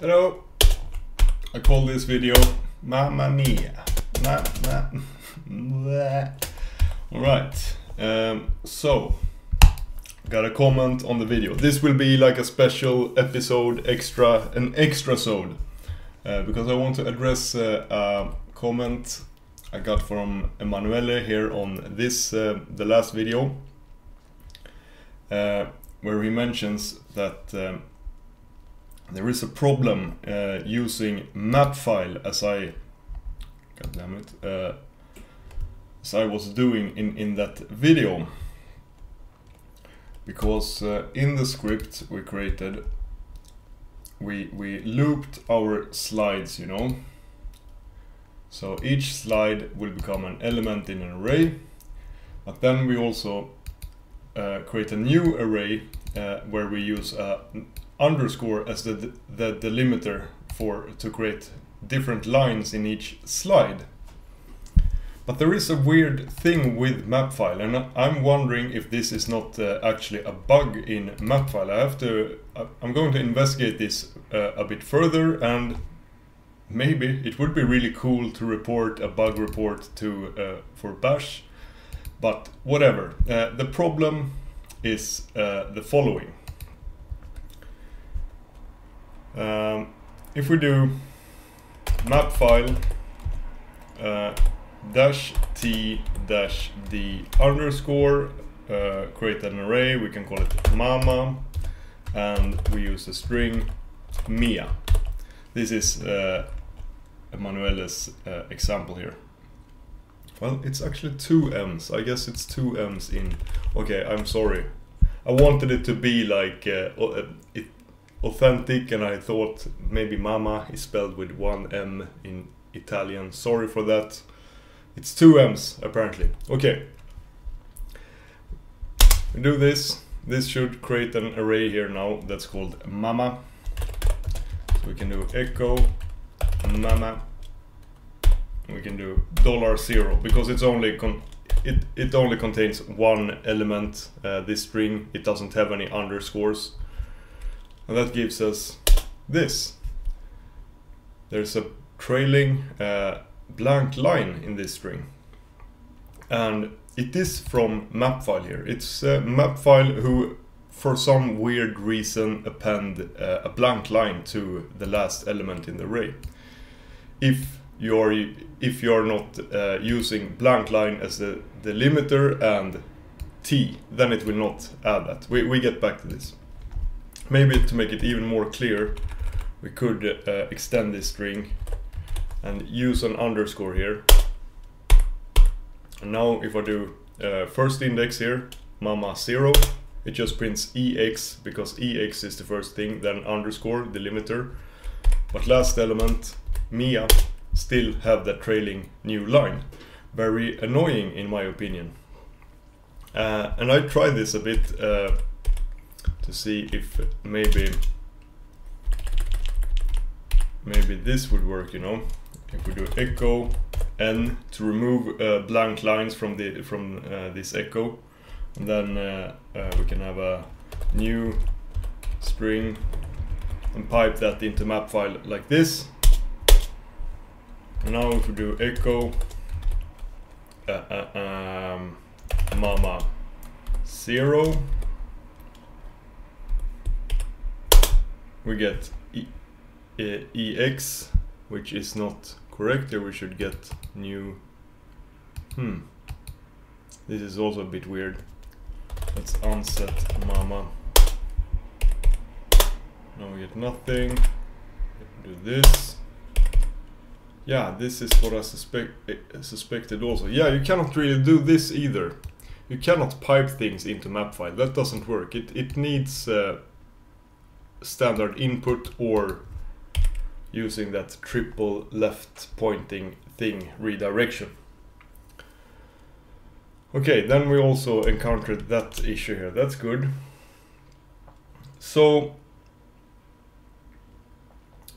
Hello. I call this video Mamma Mia. Ma ma. Alright. Um, so, got a comment on the video. This will be like a special episode, extra, an extra sode. Uh, because I want to address uh, a comment I got from Emanuele here on this, uh, the last video. Uh, where he mentions that um, there is a problem uh, using mapfile as I god damn it uh, as I was doing in, in that video. Because uh, in the script we created we we looped our slides you know? So each slide will become an element in an array but then we also uh, create a new array uh, where we use a underscore as the, the delimiter for to create different lines in each slide. But there is a weird thing with Mapfile, and I'm wondering if this is not uh, actually a bug in Mapfile. I have to. I'm going to investigate this uh, a bit further, and maybe it would be really cool to report a bug report to uh, for Bash. But whatever. Uh, the problem is uh, the following. Um, if we do map file uh, dash t dash d underscore uh, create an array we can call it mama and we use the string mia. This is uh, Emanuele's uh, example here. Well it's actually two m's. I guess it's two m's in okay I'm sorry. I wanted it to be like uh, uh it authentic and I thought maybe mama is spelled with one M in Italian. Sorry for that. It's two M's apparently. Okay. We do this. This should create an array here now that's called mama. So we can do echo mama. We can do dollar zero because it's only it it only contains one element. Uh, this string it doesn't have any underscores. And that gives us this. There's a trailing uh, blank line in this string. And it is from Mapfile here. It's uh, Mapfile who, for some weird reason, append uh, a blank line to the last element in the array. If you're if you're not uh, using blank line as the delimiter and t, then it will not add that. We, we get back to this. Maybe to make it even more clear, we could uh, extend this string and use an underscore here. And now if I do uh, first index here, mama 0, it just prints ex because ex is the first thing, then underscore, delimiter. But last element, mia, still have that trailing new line. Very annoying in my opinion. Uh, and I tried this a bit uh, to see if maybe maybe this would work you know? If we do echo n to remove uh, blank lines from the from uh, this echo and then uh, uh we can have a new string and pipe that into map file like this. And now if we do echo uh, uh, um, mama zero we get e, e, ex, which is not correct. Here we should get new. Hmm. This is also a bit weird. Let's unset mama. Now we get nothing. Do this. Yeah, this is what I suspect uh, suspected also. Yeah, you cannot really do this either. You cannot pipe things into map file. That doesn't work. It it needs uh, standard input or using that triple left pointing thing redirection. Okay, then we also encountered that issue here. That's good. So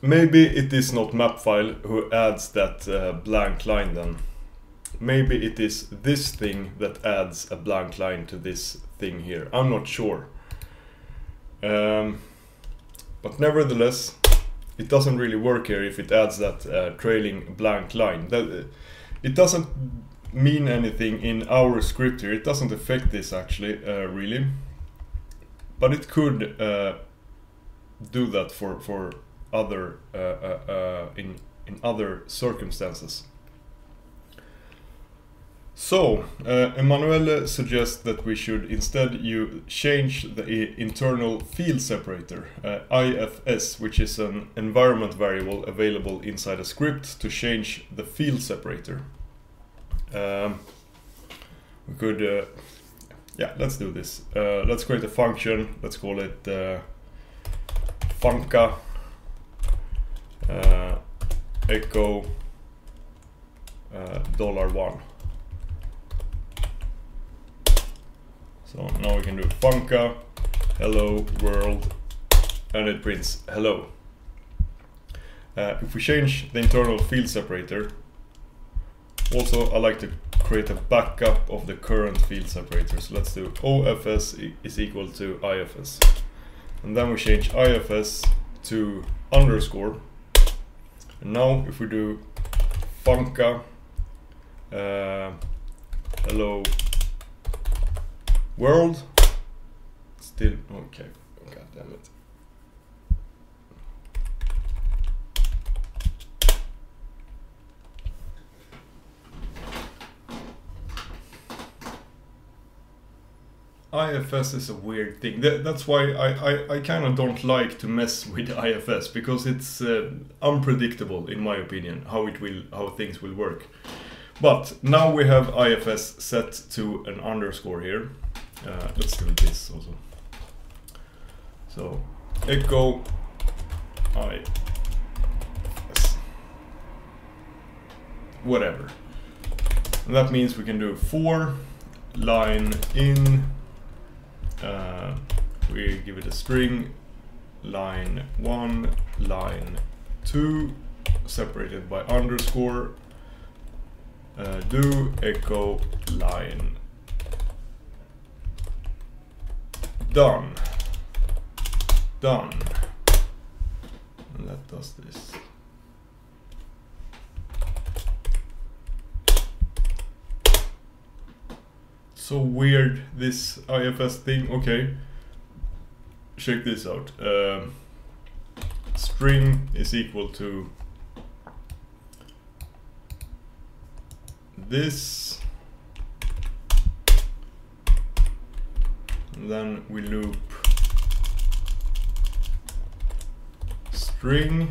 maybe it is not Mapfile who adds that uh, blank line then. Maybe it is this thing that adds a blank line to this thing here. I'm not sure. Um, but nevertheless, it doesn't really work here if it adds that uh, trailing blank line. That, uh, it doesn't mean anything in our script here. It doesn't affect this actually, uh, really. But it could uh, do that for, for other, uh, uh, in, in other circumstances. So, uh, Emanuele suggests that we should instead you change the internal field separator, uh, IFS, which is an environment variable available inside a script to change the field separator. Um, we could, uh, yeah, let's do this. Uh, let's create a function, let's call it uh, funka uh, echo dollar one. So now we can do funka hello world and it prints hello. Uh, if we change the internal field separator, also I like to create a backup of the current field separator. So let's do OFS is equal to IFS. And then we change IFS to underscore. And now if we do funka uh, hello World. Still okay. God damn it. IFS is a weird thing. That, that's why I, I, I kind of don't like to mess with IFS because it's uh, unpredictable, in my opinion, how it will how things will work. But now we have IFS set to an underscore here. Uh, let's do this also. So echo I whatever. And that means we can do for line in. Uh, we give it a string line one, line two, separated by underscore. Uh, do echo line Done. Done. And that does this. So weird, this IFS thing. Okay. Check this out. Uh, string is equal to this then we loop string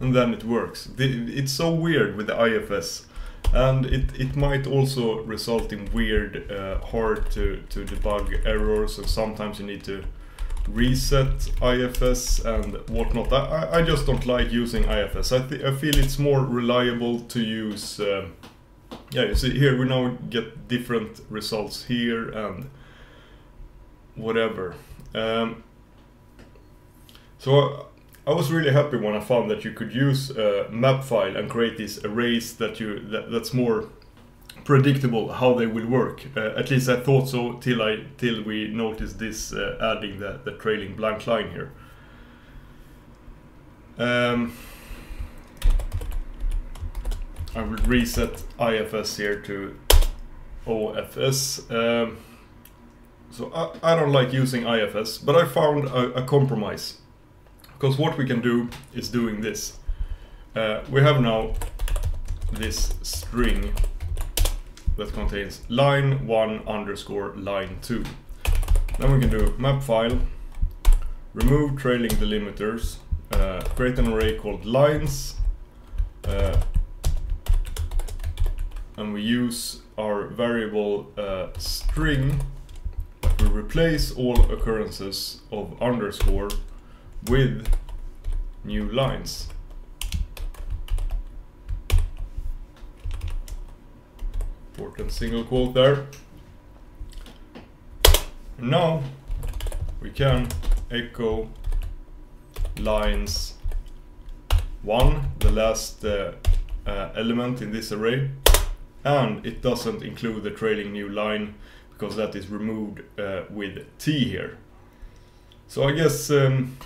and then it works. It's so weird with the IFS and it, it might also result in weird, uh, hard to, to debug errors and sometimes you need to reset IFS and whatnot. I, I just don't like using IFS. I, I feel it's more reliable to use uh, yeah, you see here we now get different results here and whatever. Um, so I was really happy when I found that you could use a map file and create these arrays that you that, that's more predictable how they will work. Uh, at least I thought so till I till we noticed this uh, adding the, the trailing blank line here. Um, I will reset IFS here to OFS. Um, so I, I, don't like using IFS, but I found a, a, compromise. Because what we can do is doing this. Uh, we have now this string that contains line 1 underscore line 2. Then we can do map file, remove trailing delimiters, uh, create an array called lines, uh, and we use our variable uh, string we replace all occurrences of underscore with new lines. Important single quote there. now we can echo lines 1, the last uh, uh, element in this array, and it doesn't include the trailing new line because that is removed uh, with T here. So I guess um,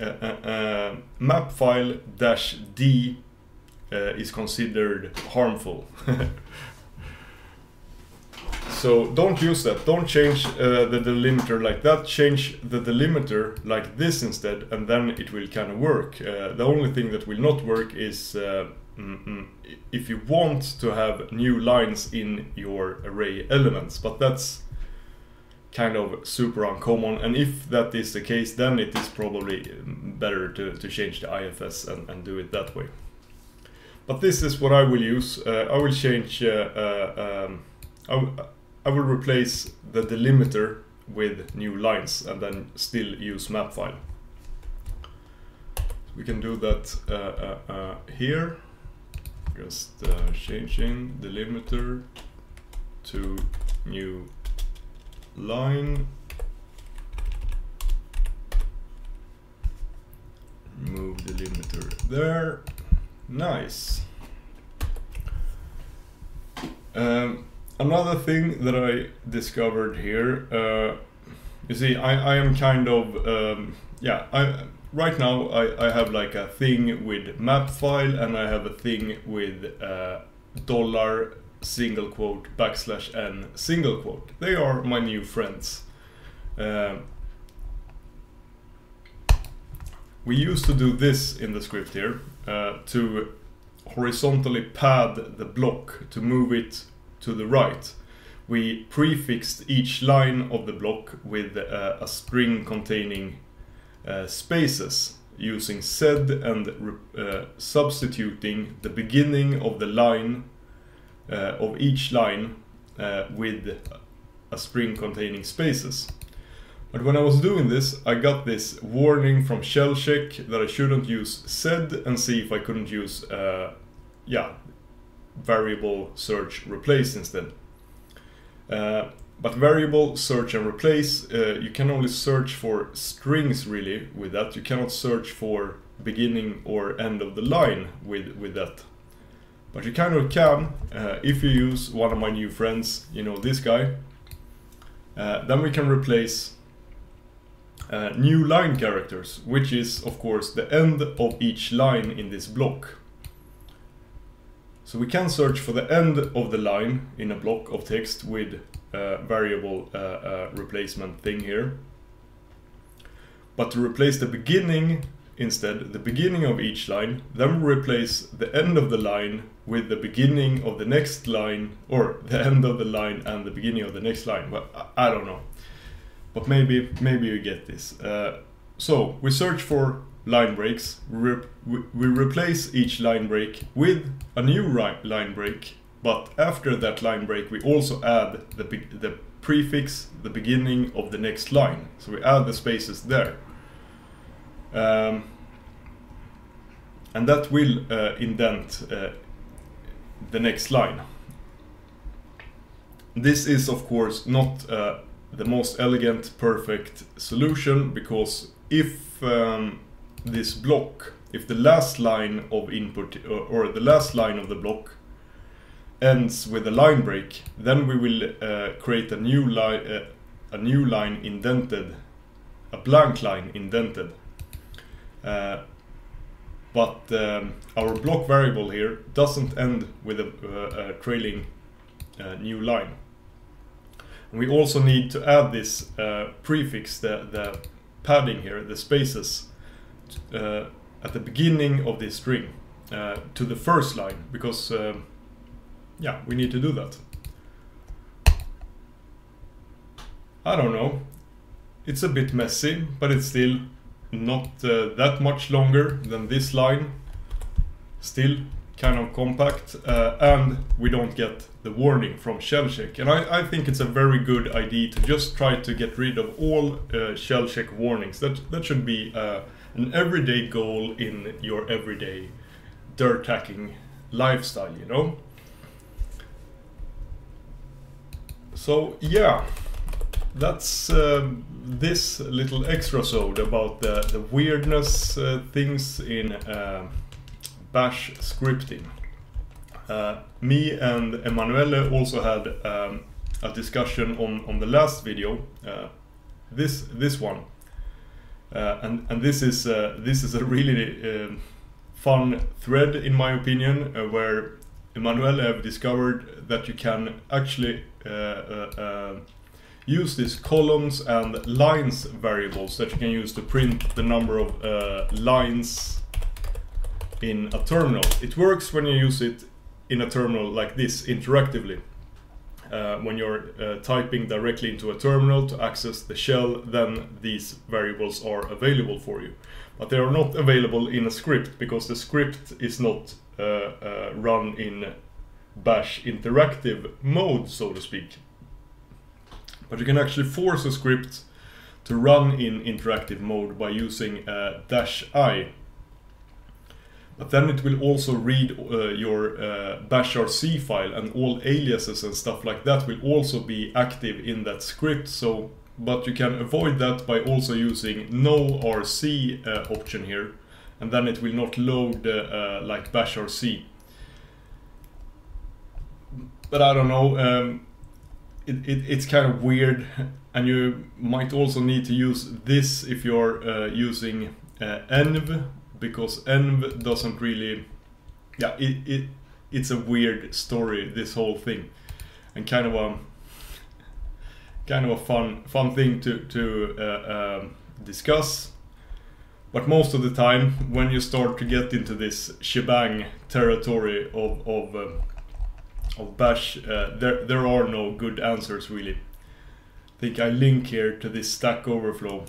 uh, uh, map file dash d uh, is considered harmful. so don't use that. Don't change uh, the delimiter like that. Change the delimiter like this instead, and then it will kind of work. Uh, the only thing that will not work is uh, mm, mm, if you want to have new lines in your array elements, but that's kind of super uncommon and if that is the case then it is probably better to, to change the IFS and, and do it that way. But this is what I will use. Uh, I will change, uh, uh, um, I, I will replace the delimiter with new lines and then still use map file. We can do that uh, uh, uh, here. Just changing the delimiter to new line. Move delimiter there. Nice. Um, another thing that I discovered here uh, you see I, I am kind of um, yeah I right now I, I have like a thing with map file and I have a thing with uh, dollar single quote backslash n single quote. They are my new friends. Uh, we used to do this in the script here uh, to horizontally pad the block to move it to the right. We prefixed each line of the block with uh, a string containing uh, spaces using sed and uh, substituting the beginning of the line uh, of each line uh, with a string containing spaces. But when I was doing this, I got this warning from shellcheck that I shouldn't use sed and see if I couldn't use, uh, yeah, variable search replace instead. Uh, but variable search and replace, uh, you can only search for strings really with that. You cannot search for beginning or end of the line with, with that. But you kind of can uh, if you use one of my new friends, you know, this guy. Uh, then we can replace uh, new line characters, which is of course the end of each line in this block. So we can search for the end of the line in a block of text with variable uh, uh, replacement thing here. But to replace the beginning instead the beginning of each line, then replace the end of the line with the beginning of the next line, or the end of the line and the beginning of the next line. Well, I, don't know. But maybe, maybe you get this. Uh, so, we search for line breaks, we, we replace each line break with a new line break, but after that line break we also add the, the prefix, the beginning of the next line. So we add the spaces there. Um, and that will uh, indent uh, the next line. This is of course not uh, the most elegant perfect solution because if um, this block, if the last line of input or, or, the last line of the block ends with a line break, then we will uh, create a new line, uh, a new line indented, a blank line indented uh, but um, our block variable here doesn't end with a, uh, trailing uh, new line. And we also need to add this uh, prefix, the, the padding here, the spaces, at the beginning of this string to the first line, because um, yeah, we need to do that. I don't know. It's a bit messy, but it's still not uh, that much longer than this line still kind of compact uh, and we don't get the warning from shellcheck and I, I, think it's a very good idea to just try to get rid of all uh, shellcheck warnings that that should be uh, an everyday goal in your everyday dirt hacking lifestyle you know so yeah that's um, this little extra sode about the, the weirdness uh, things in uh, bash scripting. Uh, me and Emanuele also had um, a discussion on, on the last video, uh, this, this one. Uh, and and this is uh, this is a really um, fun thread in my opinion, where Emanuele have discovered that you can actually uh, uh, uh, use these columns and lines variables that you can use to print the number of uh, lines in a terminal. It works when you use it in a terminal like this interactively. Uh, when you're uh, typing directly into a terminal to access the shell, then these variables are available for you. But they are not available in a script because the script is not run in bash interactive mode, so to speak. But you can actually force a script to run in interactive mode by using uh, dash i. But then it will also read uh, your uh, bashrc file and all aliases and stuff like that will also be active in that script. So, but you can avoid that by also using no rc uh, option here, and then it will not load uh, bash like bashrc. But I don't know. Um, it, it, it's kind of weird and you might also need to use this if you're uh, using uh, env because env doesn't really yeah it, it it's a weird story this whole thing and kind of a kind of a fun fun thing to to uh, um, discuss but most of the time when you start to get into this shebang territory of, of uh, of Bash, uh, there there are no good answers really. I think I link here to this Stack Overflow,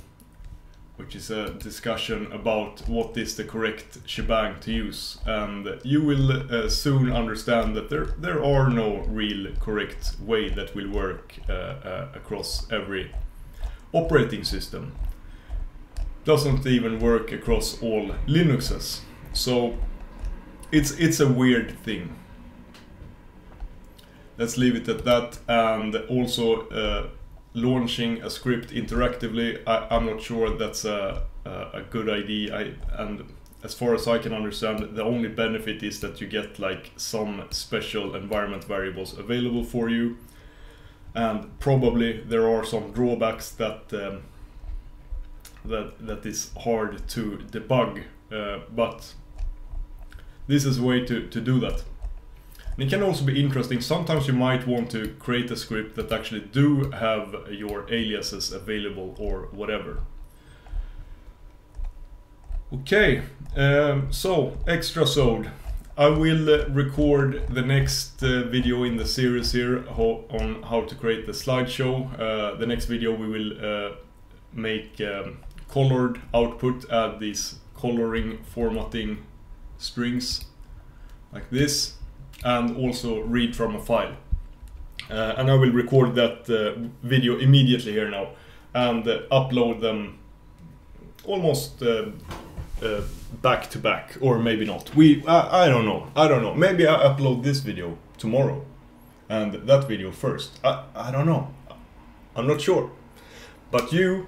which is a discussion about what is the correct shebang to use, and you will uh, soon understand that there there are no real correct way that will work uh, uh across every operating system. Doesn't even work across all Linuxes, so it's it's a weird thing let's leave it at that. And also uh, launching a script interactively, I, am not sure that's a, a, a good idea. I, and as far as I can understand, the only benefit is that you get like some special environment variables available for you. And probably there are some drawbacks that um, that that is hard to debug, uh, but this is a way to, to do that. And it can also be interesting, sometimes you might want to create a script that actually do have your aliases available or whatever. Okay, um, so Extrasode. I will record the next uh, video in the series here ho on how to create the slideshow. Uh, the next video we will uh, make um, colored output, add these coloring formatting strings like this and also read from a file. Uh, and I will record that uh, video immediately here now and uh, upload them almost uh, uh, back to back or maybe not. We I, I don't know. I don't know. Maybe I upload this video tomorrow and that video first. I, I don't know. I'm not sure. But you